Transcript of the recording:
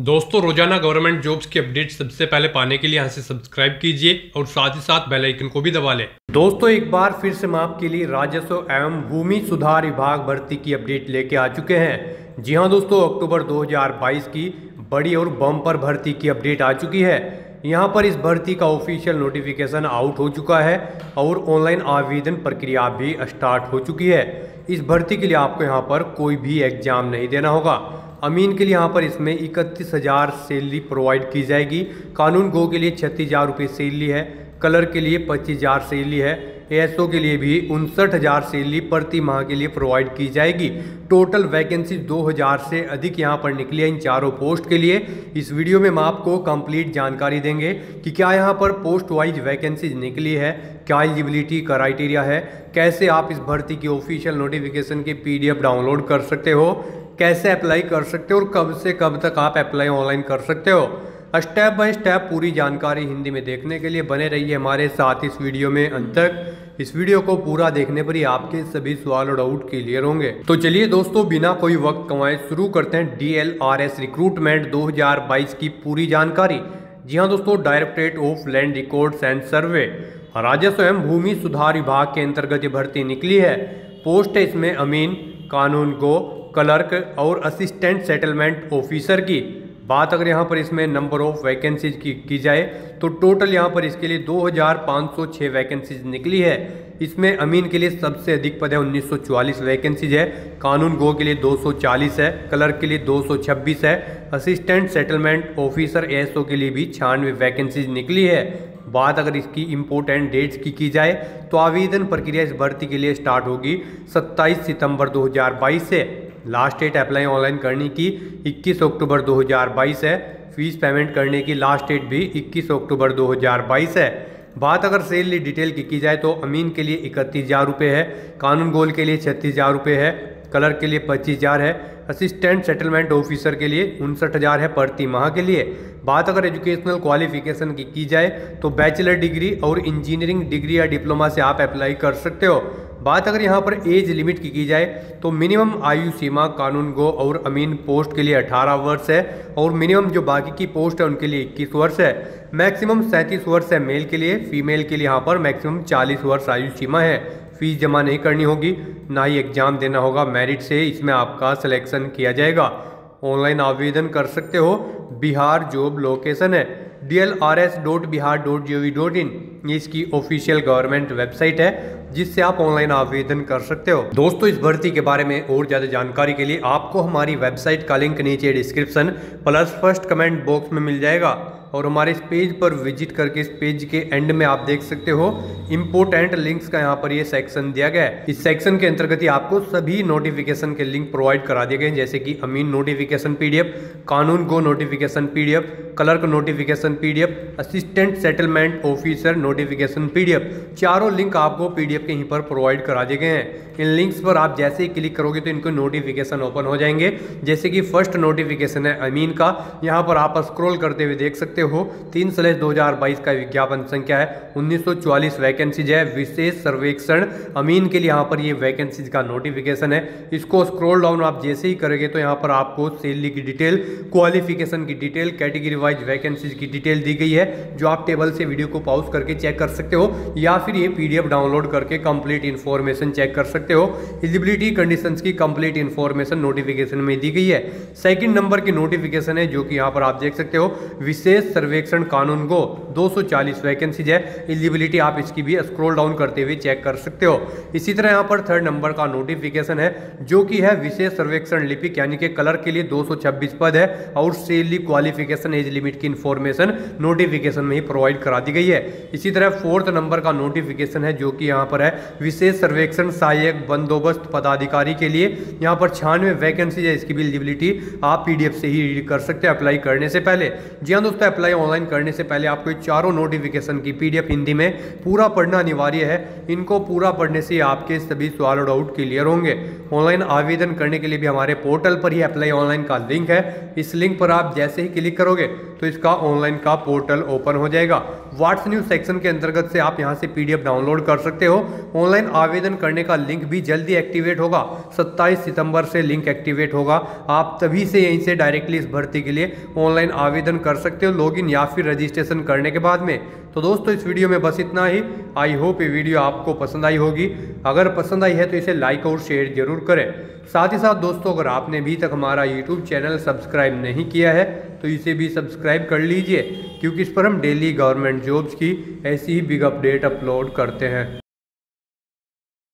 दोस्तों, रोज़ाना government jobs की अपडेट सबसे पहले पाने के लिए यहाँ से सब्सक्राइब कीजिए और साथ ही साथ बेल आइकन को भी दबा लें। दोस्तों, एक बार फिर से मैं आपके लिए राजस्व एवं भूमि सुधार विभाग भर्ती की अपडेट लेके आ चुके हैं। जी हाँ दोस्तों, अक्टूबर 2022 की बड़ी और बम्पर भर्ती की अपडेट आ चुकी है। यहाँ पर इस भर्ती का ऑफिशियल नोटिफिकेशन आउट हो चुका है और ऑनलाइन आवेदन प्रक्रिया भी स्टार्ट हो चुकी है। इस भर्ती के लिए आपको यहाँ पर कोई भी एग्ज़ाम नहीं देना होगा। अमीन के लिए यहाँ पर इसमें इकतीस हज़ार सैलरी प्रोवाइड की जाएगी। कानून गो के लिए छत्तीस हज़ार रुपये सैलरी है। कलर के लिए पच्चीस हज़ार सैलरी है। एएसओ के लिए भी उनसठ हज़ार सैलरी प्रति माह के लिए प्रोवाइड की जाएगी। टोटल वैकेंसी 2000 से अधिक यहाँ पर निकली है इन चारों पोस्ट के लिए। इस वीडियो में हम आपको कंप्लीट जानकारी देंगे कि क्या यहाँ पर पोस्ट वाइज वैकेंसीज निकली है, क्या एलिजिबिलिटी क्राइटेरिया है, कैसे आप इस भर्ती की ऑफिशियल नोटिफिकेशन की पीडीएफ डाउनलोड कर सकते हो कैसे अप्लाई कर सकते हो और कब से कब तक आप अप्लाई ऑनलाइन कर सकते हो? स्टेप बाय स्टेप पूरी जानकारी हिंदी में देखने के लिए बने रहिए हमारे साथ इस वीडियो में अंत तक। इस वीडियो को पूरा देखने पर ही आपके सभी सवाल और डाउट क्लियर होंगे। तो चलिए दोस्तों, बिना कोई वक्त कमाए शुरू करते हैं डीएलआरएस रिक्रूटमेंट 2022 की पूरी जानकारी। जी हाँ दोस्तों directorate of land records and survey राजस्व एवं भूमि सुधार विभाग के अंतर्गत ये भर्ती निकली है। पोस्ट है इसमें अमीन, कानून गो क्लर्क और असिस्टेंट सेटलमेंट ऑफिसर की बात अगर यहाँ पर इसमें नंबर ऑफ़ वैकेंसीज की की जाए तो टोटल यहाँ पर इसके लिए 2506 वैकेंसीज निकली है। इसमें अमीन के लिए सबसे अधिक पद है 1944 वैकेंसीज है। कानून गो के लिए 240 है, क्लर्क के लिए 226 है, असिस्टेंट सेटलमेंट ऑफिसर एएसओ के लिए भी छियानवे वैकेंसीज निकली है। बात अगर इसकी इम्पोर्टेंट डेट्स की की जाए तो आवेदन प्रक्रिया इस भर्ती के लिए स्टार्ट होगी 27 सितंबर 2022 से। लास्ट डेट अप्लाई ऑनलाइन करने की 21 अक्टूबर 2022 है। फ़ीस पेमेंट करने की लास्ट डेट भी 21 अक्टूबर 2022 है। बात अगर सैलरी डिटेल की की जाए तो अमीन के लिए इकतीस हज़ार रुपये है, कानून गोल के लिए छत्तीस हज़ार रुपये है, कलर के लिए पच्चीस हज़ार है, असिस्टेंट सेटलमेंट ऑफिसर के लिए उनसठ हज़ार है प्रति माह के लिए। बात अगर एजुकेशनल क्वालिफिकेशन की की जाए तो बैचलर डिग्री और इंजीनियरिंग डिग्री या डिप्लोमा से आप अप्लाई कर सकते हो। बात अगर यहाँ पर एज लिमिट की की जाए तो मिनिमम आयु सीमा, कानून, गो और अमीन पोस्ट के लिए 18 वर्ष है और मिनिमम जो बाकी की पोस्ट है, उनके लिए 21 वर्ष है। मैक्सिमम सैंतीस वर्ष है मेल के लिए फीमेल के लिए यहाँ पर मैक्सिमम 40 वर्ष आयु सीमा है। फ़ीस जमा नहीं करनी होगी, ना ही एग्ज़ाम देना होगा। मेरिट से इसमें आपका सिलेक्शन किया जाएगा। ऑनलाइन आवेदन कर सकते हो। बिहार जॉब लोकेशन है। D L R S dot Bihar dot G O V dot in ये इसकी ऑफिशियल गवर्नमेंट वेबसाइट है, जिससे आप ऑनलाइन आवेदन कर सकते हो। दोस्तों, इस भर्ती के बारे में और ज़्यादा जानकारी के लिए आपको हमारी वेबसाइट का लिंक नीचे description plus first comment box में मिल जाएगा और हमारे इस पेज पर विज़िट करके इस पेज के एंड में आप देख सकते हो इम्पोर्टेंट लिंक्स का यहाँ पर ये सेक्शन दिया गया है। इस सेक्शन के अंतर्गत ही आपको सभी नोटिफिकेशन के लिंक प्रोवाइड करा दिए गए जैसे कि अमीन नोटिफिकेशन पीडीएफ कानून गो notification PDF clerk notification PDF assistant settlement officer notification PDF चारों लिंक आपको पीडीएफ के यहीं पर प्रोवाइड करा दिए गए हैं। इन लिंक्स पर आप जैसे ही क्लिक करोगे तो इनको नोटिफिकेशन ओपन हो जाएँगे। जैसे कि फ़र्स्ट नोटिफिकेशन है अमीन का। यहाँ पर आप स्क्रॉल करते हुए देख सकते हो, तीन सलेस दो का विज्ञापन संख्या है। उन्नीस वैकेंसीज है। विशेष सर्वेक्षण अमीन के लिए यहाँ पर ये वैकेंसीज का नोटिफिकेशन है। इसको स्क्रोल डाउन आप जैसे ही करेंगे तो यहाँ पर आपको सैलरी की डिटेल क्वालिफिकेशन की डिटेल कैटेगरी वाइज वैकेंसीज की डिटेल दी गई है, जो आप टेबल से वीडियो को पॉज करके चेक कर सकते हो, या फिर ये पीडीएफ डाउनलोड करके कंप्लीट इन्फॉर्मेशन चेक कर सकते हो। एलिजिबिलिटी कंडीशंस की कंप्लीट इन्फॉर्मेशन नोटिफिकेशन में दी गई है। सेकंड नंबर की नोटिफिकेशन है, जो कि यहाँ पर आप देख सकते हो। विशेष सर्वेक्षण कानून को 240 वैकेंसीज है। एलिजिबिलिटी आप इसकी भी स्क्रॉल डाउन करते हुए चेक कर सकते हो। इसी तरह यहाँ पर थर्ड नंबर का नोटिफिकेशन है, जो कि है विशेष सर्वेक्षण लिपिक, यानी कि कलर के लिए 226 पद है, और सेली क्वालिफिकेशन एज लिमिट की इन्फॉर्मेशन नोटिफिकेशन में ही प्रोवाइड करा दी गई है। इसी तरह फोर्थ नंबर का नोटिफिकेशन है, जो कि यहाँ पर है, विशेष सर्वेक्षण सहायक बंदोबस्त पदाधिकारी के लिए। यहाँ पर छियानवे वैकेंसी है, इसकी भी एलिजिबिलिटी आप पीडीएफ से ही रीड कर सकते हैं अप्लाई करने से पहले। जी हाँ दोस्तों अप्लाई ऑनलाइन करने से पहले आपको चारों नोटिफिकेशन की पीडीएफ हिंदी में पूरा पढ़ना अनिवार्य है। इनको पूरा पढ़ने से आपके सभी सवाल और डाउट क्लियर होंगे। ऑनलाइन आवेदन करने के लिए भी हमारे पोर्टल पर ही अप्लाई ऑनलाइन का लिंक है। इस लिंक पर आप जैसे ही क्लिक करोगे तो इसका ऑनलाइन का पोर्टल ओपन हो जाएगा। व्हाट्स न्यूज़ सेक्शन के अंतर्गत से आप यहाँ से पीडीएफ डाउनलोड कर सकते हो। ऑनलाइन आवेदन करने का लिंक भी जल्दी एक्टिवेट होगा। 27 सितंबर से लिंक एक्टिवेट होगा। आप तभी से यहीं से डायरेक्टली इस भर्ती के लिए ऑनलाइन आवेदन कर सकते हो लॉगिन या फिर रजिस्ट्रेशन करने के बाद में। तो दोस्तों, इस वीडियो में बस इतना ही। आई होप ये वीडियो आपको पसंद आई होगी। अगर पसंद आई है तो इसे लाइक और शेयर ज़रूर करें। साथ ही साथ दोस्तों, अगर आपने अभी तक हमारा यूट्यूब चैनल सब्सक्राइब नहीं किया है तो इसे भी सब्सक्राइब कर लीजिए। क्योंकि इस पर हम डेली गवर्नमेंट जॉब्स की ऐसी ही बिग अपडेट अपलोड करते हैं।